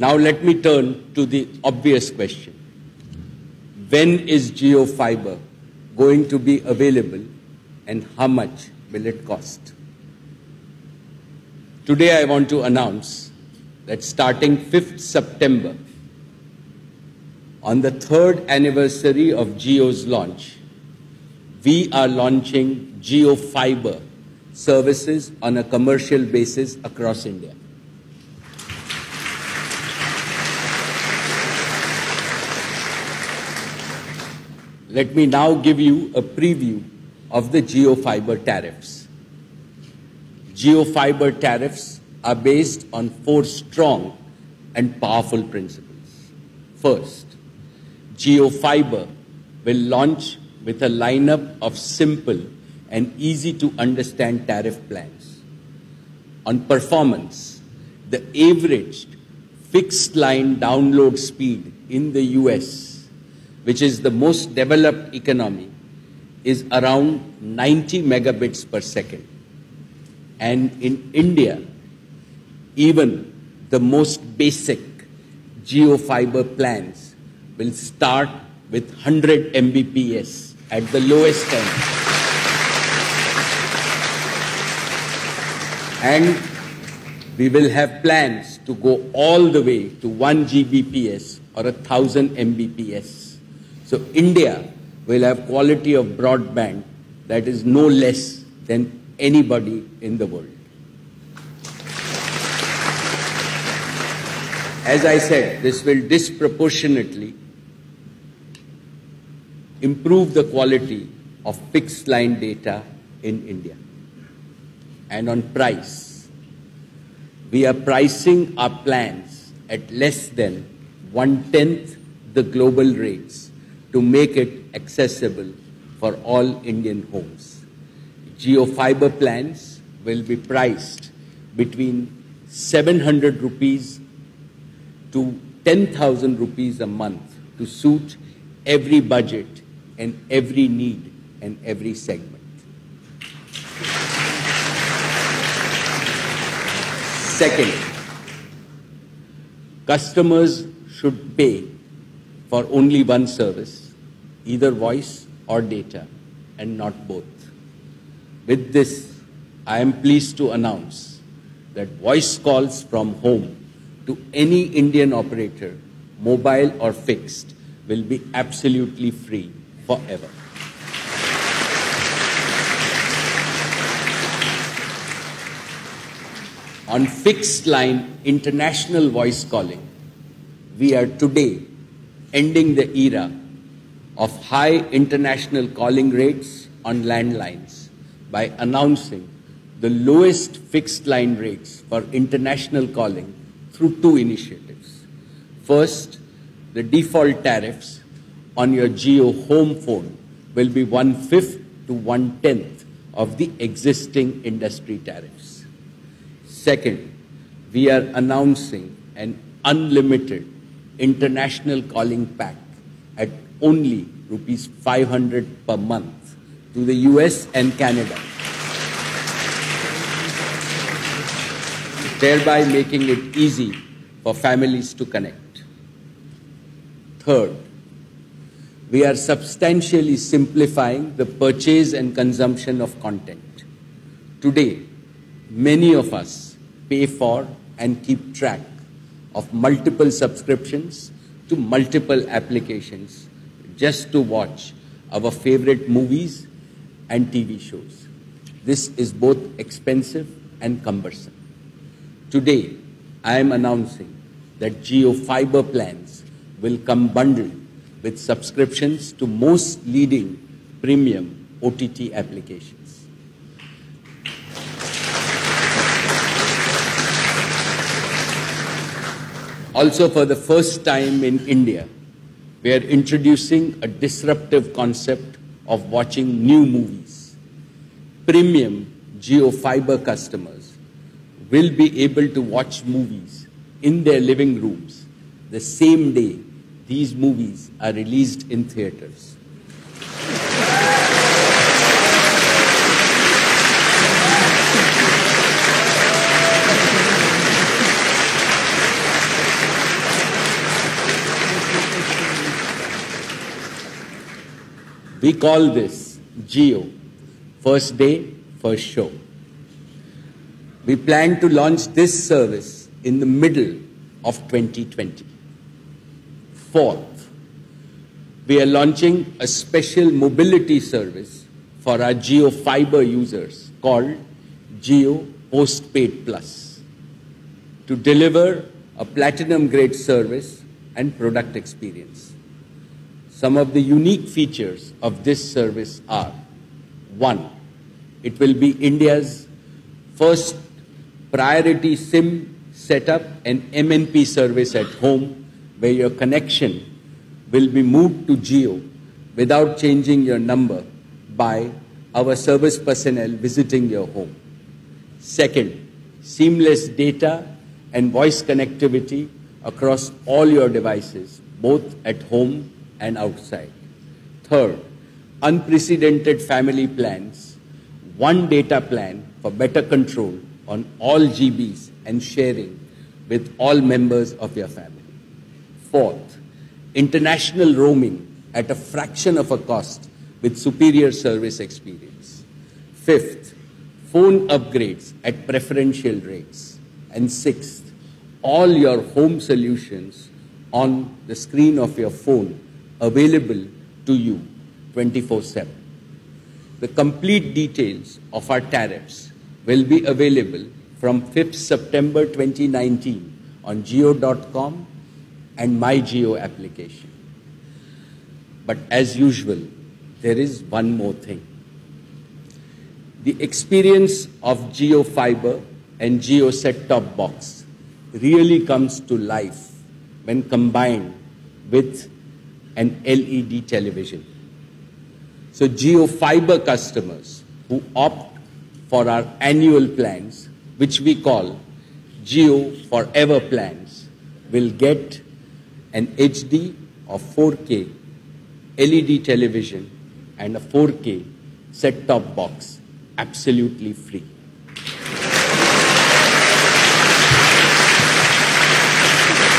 Now let me turn to the obvious question. When is Jio Fiber going to be available and how much will it cost? Today I want to announce that starting 5th September, on the third anniversary of Jio's launch, we are launching Jio Fiber services on a commercial basis across India. Let me now give you a preview of the Jio Fiber tariffs. Jio Fiber tariffs are based on four strong and powerful principles. First, Jio Fiber will launch with a lineup of simple and easy to understand tariff plans. On performance, the averaged fixed line download speed in the US, which is the most developed economy, is around 90 megabits per second. And in India, even the most basic JioFiber plans will start with 100 Mbps at the lowest end. And we will have plans to go all the way to 1 Gbps or 1000 Mbps. So India will have quality of broadband that is no less than anybody in the world. As I said, this will disproportionately improve the quality of fixed line data in India and on price. We are pricing our plans at less than one tenth the global rates to make it accessible for all Indian homes. JioFiber plans will be priced between 700 rupees to 10,000 rupees a month to suit every budget and every need and every segment. Second, customers should pay for only one service, either voice or data, and not both. With this, I am pleased to announce that voice calls from home to any Indian operator, mobile or fixed, will be absolutely free forever. on fixed line international voice calling, we are today ending the era of high international calling rates on landlines by announcing the lowest fixed line rates for international calling through two initiatives. First, the default tariffs on your Jio home phone will be one fifth to one tenth of the existing industry tariffs. Second, we are announcing an unlimited international calling pack at only rupees 500 per month to the US and Canada, thereby making it easy for families to connect. Third, we are substantially simplifying the purchase and consumption of content. Today, many of us pay for and keep track of multiple subscriptions to multiple applications just to watch our favorite movies and TV shows. This is both expensive and cumbersome. Today, I am announcing that Jio Fiber plans will come bundled with subscriptions to most leading premium OTT applications. Also, for the first time in India, we are introducing a disruptive concept of watching new movies. Premium JioFiber customers will be able to watch movies in their living rooms the same day these movies are released in theaters. We call this Jio, first day, first show. We plan to launch this service in the middle of 2020. Fourth, we are launching a special mobility service for our Jio Fiber users called Jio Postpaid Plus to deliver a platinum grade service and product experience. Some of the unique features of this service are one, it will be India's first priority SIM setup and MNP service at home where your connection will be moved to Jio without changing your number by our service personnel visiting your home. Second, seamless data and voice connectivity across all your devices, both at home and outside. Third, unprecedented family plans, one data plan for better control on all GBs and sharing with all members of your family. Fourth, international roaming at a fraction of a cost with superior service experience. Fifth, phone upgrades at preferential rates. And sixth, all your home solutions on the screen of your phone available to you 24 7. The complete details of our tariffs will be available from 5th September 2019 on jio.com and MyJio application. But as usual, there is one more thing. The experience of Jio Fiber and Jio set-top box really comes to life when combined with an LED television. So Jio Fiber customers who opt for our annual plans, which we call Jio Forever plans, will get an HD or 4K LED television and a 4K set-top box absolutely free.